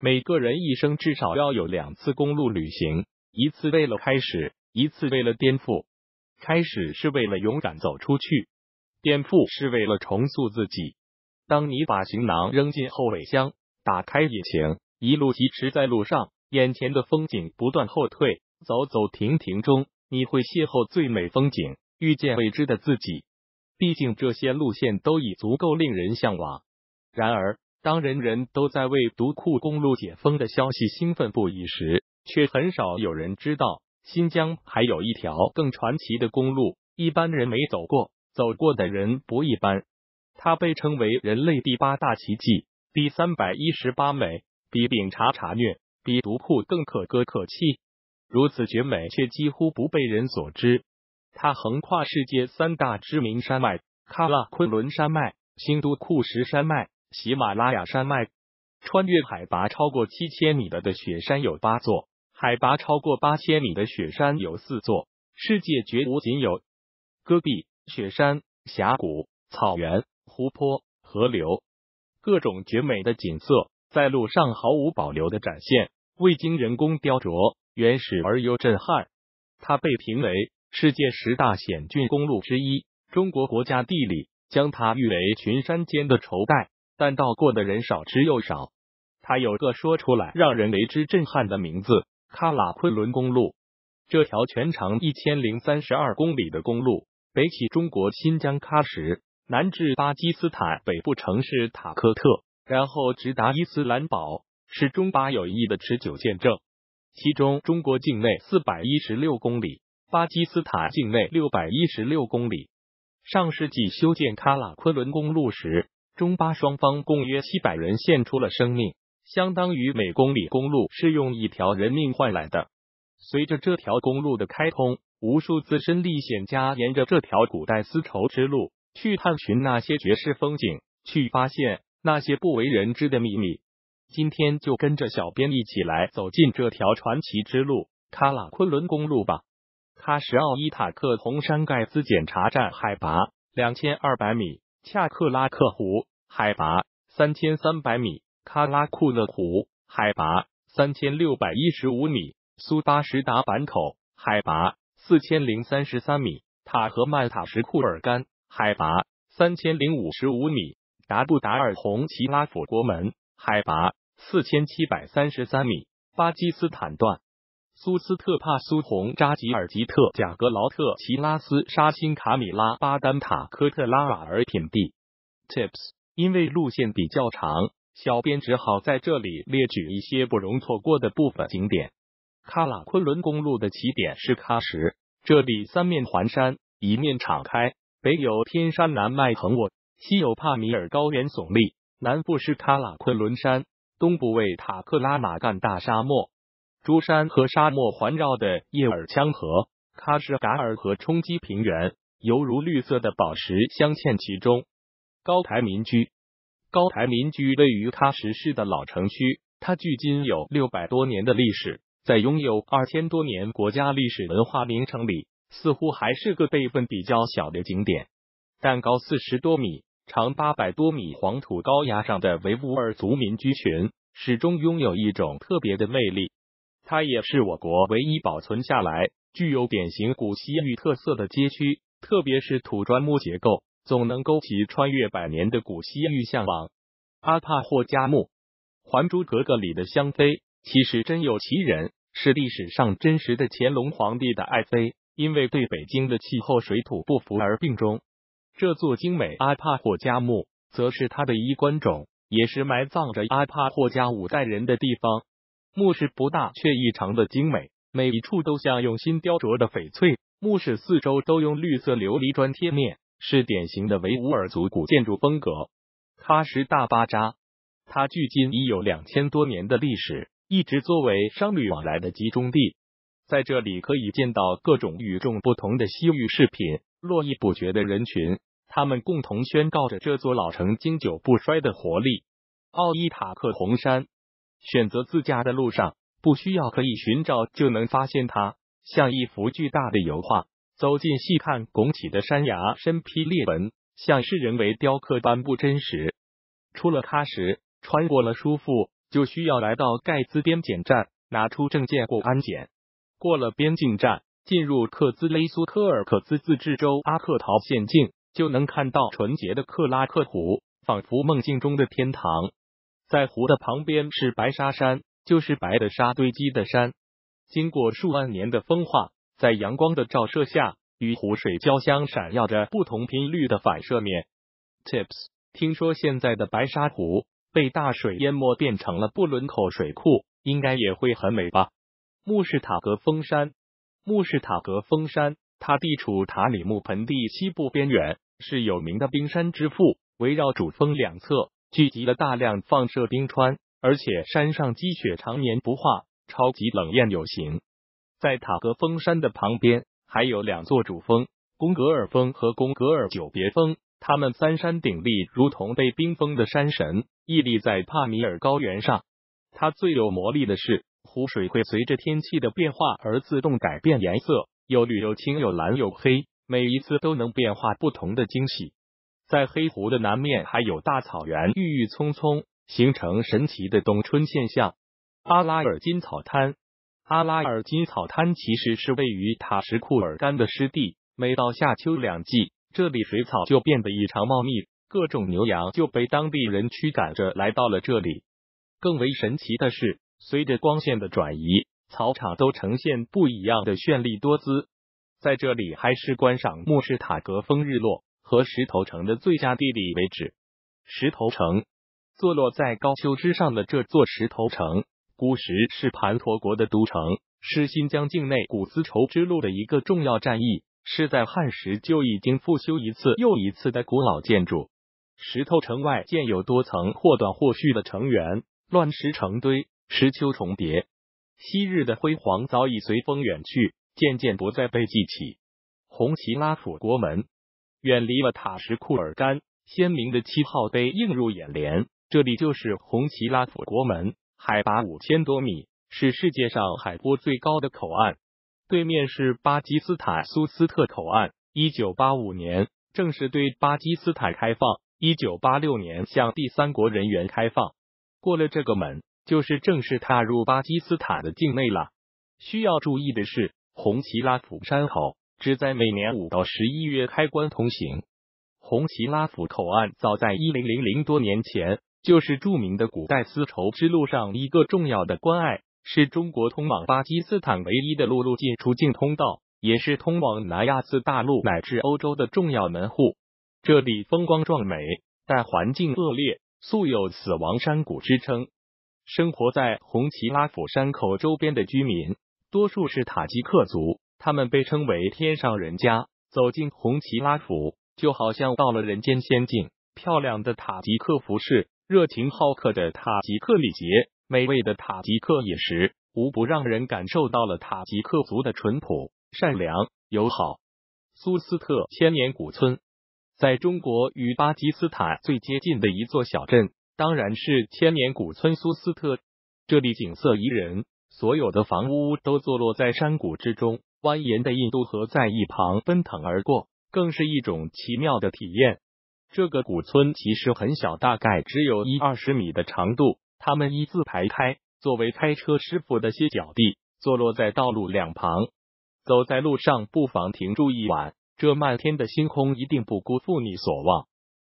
每个人一生至少要有两次公路旅行，一次为了开始，一次为了颠覆。开始是为了勇敢走出去，颠覆是为了重塑自己。当你把行囊扔进后尾箱，打开引擎，一路疾驰在路上，眼前的风景不断后退，走走停停中，你会邂逅最美风景，遇见未知的自己。毕竟这些路线都已足够令人向往。然而，当人人都在为独库公路解封的消息兴奋不已时，却很少有人知道。新疆还有一条更传奇的公路，一般人没走过，走过的人不一般。它被称为人类第八大奇迹，第三百一十八美，比丙察察虐，比独库更可歌可泣。如此绝美，却几乎不被人所知。它横跨世界三大知名山脉：喀拉昆仑山脉、新都库什山脉、喜马拉雅山脉。穿越海拔超过七千米的的雪山有八座。海拔超过八千米的雪山有四座，世界绝无仅有。戈壁、雪山、峡谷、草原、湖泊、河流，各种绝美的景色在路上毫无保留的展现，未经人工雕琢，原始而又震撼。它被评为世界十大险峻公路之一，中国国家地理将它誉为群山间的绸带，但到过的人少之又少。它有个说出来让人为之震撼的名字。喀喇昆仑公路，这条全长一千零三十二公里的公路，北起中国新疆喀什，南至巴基斯坦北部城市塔克特，然后直达伊斯兰堡，是中巴友谊的持久见证。其中，中国境内四百一十六公里，巴基斯坦境内六百一十六公里。上世纪修建喀喇昆仑公路时，中巴双方共约七百人献出了生命。相当于每公里公路是用一条人命换来的。随着这条公路的开通，无数资深历险家沿着这条古代丝绸之路去探寻那些绝世风景，去发现那些不为人知的秘密。今天就跟着小编一起来走进这条传奇之路——喀喇昆仑公路吧。喀什奥伊塔克红山盖兹检查站海拔两千二百米，恰克拉克湖海拔三千三百米。喀拉库勒湖海拔三千六百一十五米，苏巴什达板口海拔四千零三十三米，塔和曼塔什库尔干海拔三千零五十五米，达布达尔红旗拉甫国门海拔四千七百三十三米，巴基斯坦段苏斯特帕苏红扎吉尔吉特贾格劳特齐拉斯沙辛卡米拉巴丹塔科特拉瓦尔品地 Tips，因为路线比较长。小编只好在这里列举一些不容错过的部分景点。喀喇昆仑公路的起点是喀什，这里三面环山，一面敞开，北有天山南脉横卧，西有帕米尔高原耸立，南部是喀喇昆仑山，东部为塔克拉玛干大沙漠，珠山和沙漠环绕的叶尔羌河、喀什噶尔河冲积平原，犹如绿色的宝石镶嵌其中。高台民居。高台民居位于喀什市的老城区，它距今有六百多年的历史，在拥有二千多年国家历史文化名城里，似乎还是个辈分比较小的景点。但高四十多米、长八百多米黄土高崖上的维吾尔族民居群，始终拥有一种特别的魅力。它也是我国唯一保存下来、具有典型古西域特色的街区，特别是土砖木结构。总能勾起穿越百年的古西域向往。阿帕霍加墓，《还珠格格》里的香妃其实真有其人，是历史上真实的乾隆皇帝的爱妃，因为对北京的气候水土不服而病终。这座精美阿帕霍加墓，则是他的衣冠冢，也是埋葬着阿帕霍加五代人的地方。墓室不大，却异常的精美，每一处都像用心雕琢的翡翠。墓室四周都用绿色琉璃砖贴面。是典型的维吾尔族古建筑风格。喀什大巴扎，它距今已有两千多年的历史，一直作为商旅往来的集中地。在这里可以见到各种与众不同的西域饰品，络绎不绝的人群，他们共同宣告着这座老城经久不衰的活力。奥伊塔克红山，选择自驾的路上，不需要可以寻找就能发现它，像一幅巨大的油画。走近细看，拱起的山崖身披裂纹，像是人为雕刻般不真实。出了喀什，穿过了舒富、就需要来到盖兹边检站，拿出证件过安检。过了边境站，进入克孜勒苏科尔克孜自治州阿克陶县境，就能看到纯洁的克拉克湖，仿佛梦境中的天堂。在湖的旁边是白沙山，就是白的沙堆积的山。经过数万年的风化，在阳光的照射下，与湖水交相闪耀着不同频率的反射面。Tips：听说现在的白沙湖被大水淹没，变成了布伦口水库，应该也会很美吧？穆士塔格峰山，穆士塔格峰山，它地处塔里木盆地西部边缘，是有名的冰山之父。围绕主峰两侧聚集了大量放射冰川，而且山上积雪常年不化，超级冷艳有型。在塔格峰山的旁边，还有两座主峰：贡格尔峰和贡格尔久别峰。它们三山鼎立，如同被冰封的山神，屹立在帕米尔高原上。它最有魔力的是，湖水会随着天气的变化而自动改变颜色，有绿有青，有蓝有黑，每一次都能变化不同的惊喜。在黑湖的南面，还有大草原郁郁葱葱，形成神奇的冬春现象。阿拉尔金草滩，阿拉尔金草滩其实是位于塔什库尔干的湿地，每到夏秋两季。这里水草就变得异常茂密，各种牛羊就被当地人驱赶着来到了这里。更为神奇的是，随着光线的转移，草场都呈现不一样的绚丽多姿。在这里，还是观赏穆士塔格峰日落和石头城的最佳地理位置。石头城坐落在高丘之上的这座石头城，古时是盘陀国的都城，是新疆境内古丝绸之路的一个重要战役。是在汉时就已经复修一次又一次的古老建筑。石头城外建有多层或短或续的城垣，乱石成堆，石丘重叠。昔日的辉煌早已随风远去，渐渐不再被记起。红旗拉甫国门远离了塔什库尔干，鲜明的七号碑映入眼帘。这里就是红旗拉甫国门，海拔五千多米，是世界上海拔最高的口岸。对面是巴基斯坦苏斯特口岸，一九八五年正式对巴基斯坦开放，一九八六年向第三国人员开放。过了这个门，就是正式踏入巴基斯坦的境内了。需要注意的是，红旗拉甫山口只在每年五到十一月开关通行。红旗拉甫口岸早在一零零零多年前，就是著名的古代丝绸之路上一个重要的关隘。是中国通往巴基斯坦唯一的陆路进出境通道，也是通往南亚次大陆乃至欧洲的重要门户。这里风光壮美，但环境恶劣，素有“死亡山谷”之称。生活在红旗拉甫山口周边的居民，多数是塔吉克族，他们被称为“天上人家”。走进红旗拉甫，就好像到了人间仙境。漂亮的塔吉克服饰，热情好客的塔吉克礼节。美味的塔吉克饮食，无不让人感受到了塔吉克族的淳朴、善良、友好。苏斯特千年古村，在中国与巴基斯坦最接近的一座小镇，当然是千年古村苏斯特。这里景色宜人，所有的房屋都坐落在山谷之中，蜿蜒的印度河在一旁奔腾而过，更是一种奇妙的体验。这个古村其实很小，大概只有一二十米的长度。他们一字排开，作为开车师傅的歇脚地，坐落在道路两旁。走在路上，不妨停住一晚，这漫天的星空一定不辜负你所望。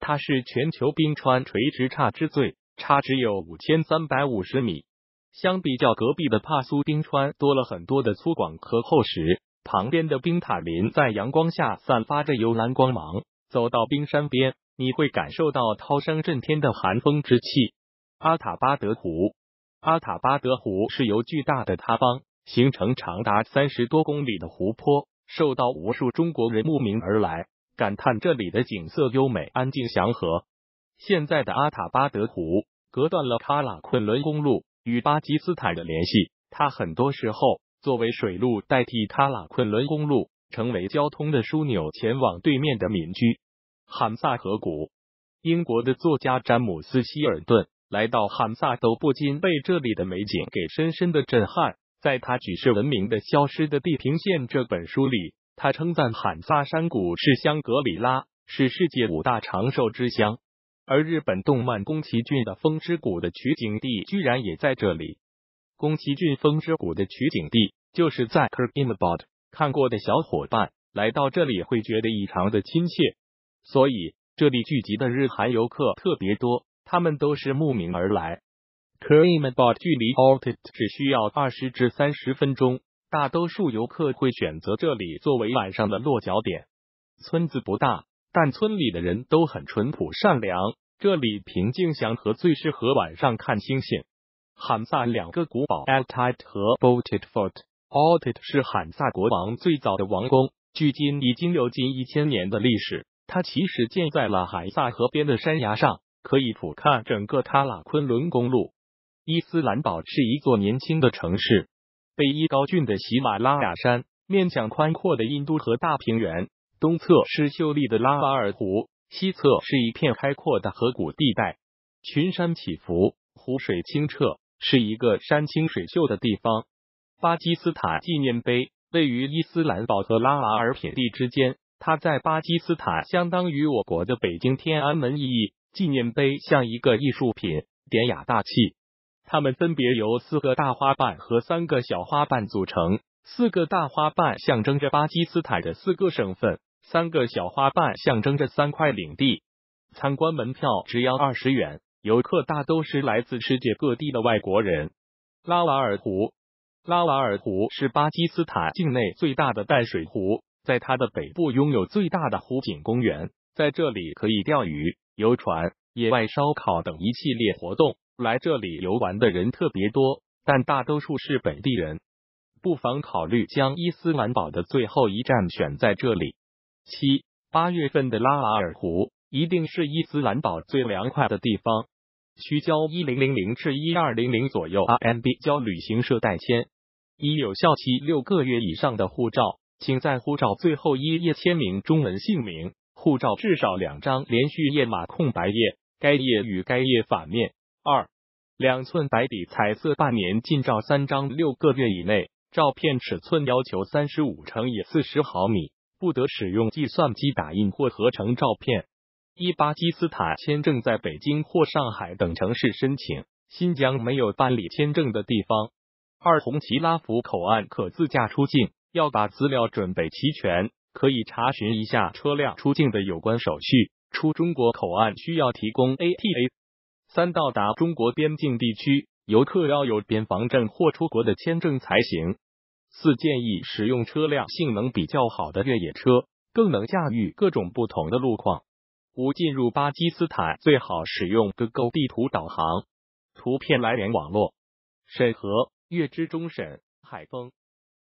它是全球冰川垂直差之最，差只有五千三百五十米。相比较隔壁的帕苏冰川，多了很多的粗犷和厚实。旁边的冰塔林在阳光下散发着幽蓝光芒。走到冰山边，你会感受到涛声震天的寒风之气。阿塔巴德湖，阿塔巴德湖是由巨大的塌方形成长达三十多公里的湖泊，受到无数中国人慕名而来，感叹这里的景色优美、安静、祥和。现在的阿塔巴德湖隔断了喀喇昆仑公路与巴基斯坦的联系，它很多时候作为水路代替喀喇昆仑公路，成为交通的枢纽，前往对面的民居。罕萨河谷，英国的作家詹姆斯希尔顿。来到汉萨都不禁被这里的美景给深深的震撼。在他举世闻名的《消失的地平线》这本书里，他称赞罕萨山谷是香格里拉，是世界五大长寿之乡。而日本动漫宫崎骏的《风之谷》的取景地居然也在这里。宫崎骏《风之谷》的取景地就是在 Kirkimabad 看过的小伙伴来到这里会觉得异常的亲切，所以这里聚集的日韩游客特别多，他们都是慕名而来。k i r k i m a b o d 距离 Altit 只需要二十至三十分钟，大多数游客会选择这里作为晚上的落脚点。村子不大，但村里的人都很淳朴善良，这里平静祥和，最适合晚上看星星。罕萨两个古堡 Altit 和 Bolted Fort。Altit 是罕萨国王最早的王宫，距今已经有近一千年的历史。它其实建在了海萨河边的山崖上，可以俯瞰整个喀喇昆仑公路。伊斯兰堡是一座年轻的城市，北依高峻的喜马拉雅山，面向宽阔的印度河大平原，东侧是秀丽的拉瓦尔湖，西侧是一片开阔的河谷地带，群山起伏，湖水清澈。是一个山清水秀的地方。巴基斯坦纪念碑位于伊斯兰堡和拉瓦尔品地之间，它在巴基斯坦相当于我国的北京天安门意义。纪念碑像一个艺术品，典雅大气。它们分别由四个大花瓣和三个小花瓣组成。四个大花瓣象征着巴基斯坦的四个省份，三个小花瓣象征着三块领地。参观门票只要二十元。游客大都是来自世界各地的外国人。拉瓦尔湖，拉瓦尔湖是巴基斯坦境内最大的淡水湖，在它的北部拥有最大的湖景公园，在这里可以钓鱼、游船、野外烧烤等一系列活动。来这里游玩的人特别多，但大多数是本地人。不妨考虑将伊斯兰堡的最后一站选在这里。七八月份的拉瓦尔湖一定是伊斯兰堡最凉快的地方。需交一零零零至一二零零左右 RMB 交旅行社代签，已有效期六个月以上的护照，请在护照最后一页签名中文姓名。护照至少两张连续页码空白页，该页与该页反面。二两寸白底彩色半年近照三张，六个月以内，照片尺寸要求三十五乘以四十毫米，不得使用计算机打印或合成照片。一巴基斯坦签证在北京或上海等城市申请，新疆没有办理签证的地方。二红旗拉福口岸可自驾出境，要把资料准备齐全，可以查询一下车辆出境的有关手续。出中国口岸需要提供 ATA。三到达中国边境地区，游客要有边防证或出国的签证才行。四建议使用车辆性能比较好的越野车，更能驾驭各种不同的路况。五进入巴基斯坦最好使用 Google 地图导航。图片来源网络。审核：月之终审，海风。